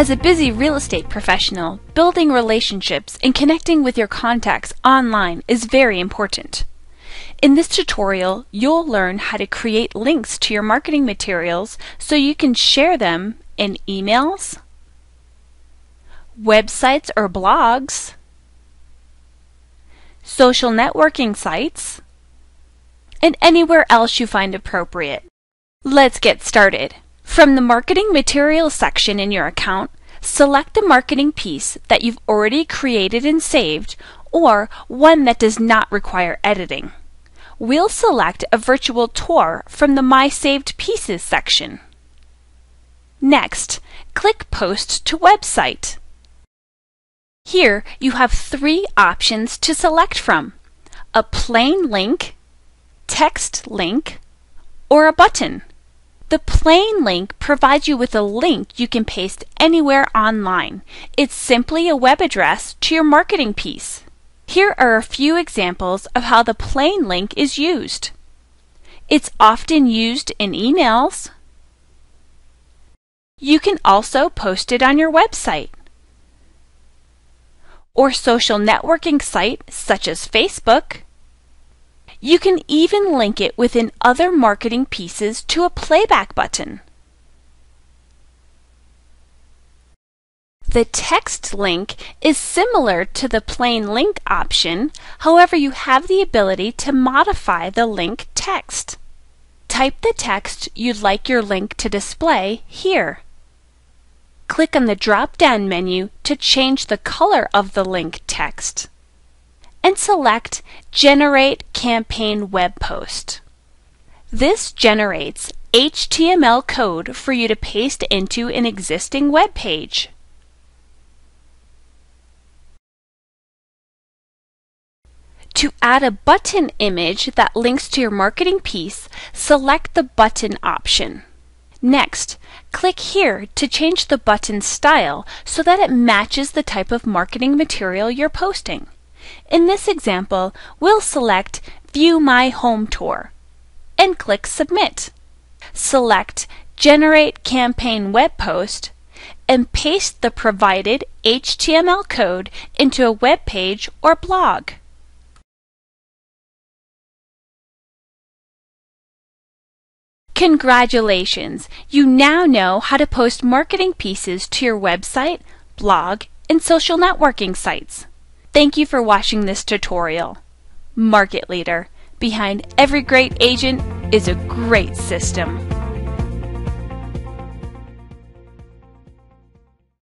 As a busy real estate professional, building relationships and connecting with your contacts online is very important. In this tutorial, you'll learn how to create links to your marketing materials so you can share them in emails, websites or blogs, social networking sites, and anywhere else you find appropriate. Let's get started. From the Marketing Materials section in your account, select a marketing piece that you've already created and saved or one that does not require editing. We'll select a virtual tour from the My Saved Pieces section. Next, click Post to Website. Here you have three options to select from a plain link, text link, or a button. The plain link provides you with a link you can paste anywhere online. It's simply a web address to your marketing piece. Here are a few examples of how the plain link is used. It's often used in emails. You can also post it on your website or social networking site such as Facebook. You can even link it within other marketing pieces to a playback button. The text link is similar to the plain link option, however you have the ability to modify the link text. Type the text you'd like your link to display here. Click on the drop-down menu to change the color of the link text and select Generate Campaign Web Post. This generates HTML code for you to paste into an existing web page. To add a button image that links to your marketing piece, select the button option. Next, click here to change the button style so that it matches the type of marketing material you're posting. In this example, we'll select View My Home Tour and click Submit. Select Generate Campaign Web Post and paste the provided HTML code into a web page or blog. Congratulations! You now know how to post marketing pieces to your website, blog, and social networking sites. Thank you for watching this tutorial. Market Leader. Behind every great agent is a great system.